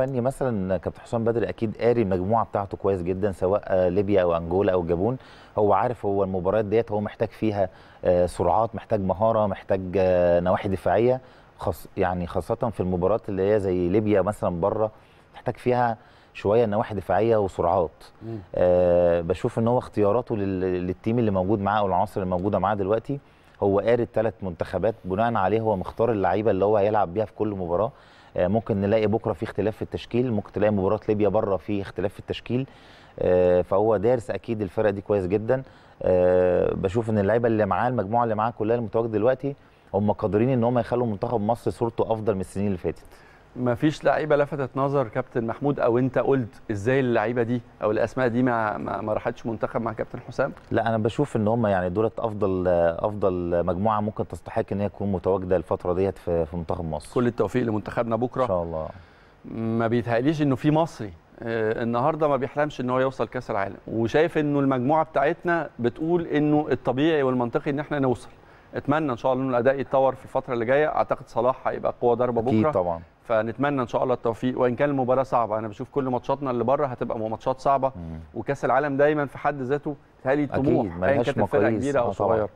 فني مثلا كابتن حسام بدري أكيد قاري المجموعة بتاعته كويس جدا سواء آه، ليبيا أو أنجولا أو الجابون هو عارف هو المباريات ديت هو محتاج فيها آه، سرعات محتاج مهارة محتاج آه، نواحي دفاعية. خاص يعني خاصه في المباريات اللي هي زي ليبيا مثلا بره محتاج فيها شوية نواحي دفاعية وسرعات. آه بشوف إن هو اختياراته لل- للتيم اللي موجود معاه أو العناصر اللي موجودة معاه دلوقتي هو قاري الثلاث منتخبات. بناء عليه هو مختار اللعيبة اللي هو هيلعب بيها في كل مباراة. ممكن نلاقي بكرة في اختلاف في التشكيل ممكن تلاقي مباراة ليبيا بره في اختلاف في التشكيل آه فهو دارس أكيد الفرقة دي كويس جدا. آه بشوف إن اللعيبة اللي معاه المجموعة اللي معاه كلها المتواجده دلوقتي هم قادرين إن هم يخلوا منتخب مصر صورته أفضل من السنين اللي فاتت. ما فيش لعيبة لفتت نظر كابتن محمود أو أنت قلت إزاي اللعيبة دي أو الأسماء دي ما ما, راحتش منتخب مع كابتن حسام؟ لا أنا بشوف إن هم يعني دولت افضل أفضل مجموعة ممكن تستحق إن هي تكون متواجدة الفترة ديت في في منتخب مصر. كل التوفيق لمنتخبنا إن بكره شاء الله. ما بيتهيأليش إنه في مصري آه، النهارده ما بيحلمش إن هو يوصل كأس العالم. وشايف إنه المجموعة بتاعتنا بتقول إنه الطبيعي والمنطقي إن إحنا نوصل. اتمنى إن شاء الله ان الأداء يتطور في الفترة اللي جاية أعتقد صلاح هيبقى قوة ضربة أكيد بكرة طبعا فنتمنى إن شاء الله التوفيق وإن كان المباراة صعبة أنا بشوف كل ماتشاتنا اللي بره هتبقى ماتشات صعبة مم. وكأس العالم دايما في حد ذاته أكيد، طموح ايا ملهاش كانت الفرقة. كبيرة أو آه. صغيرة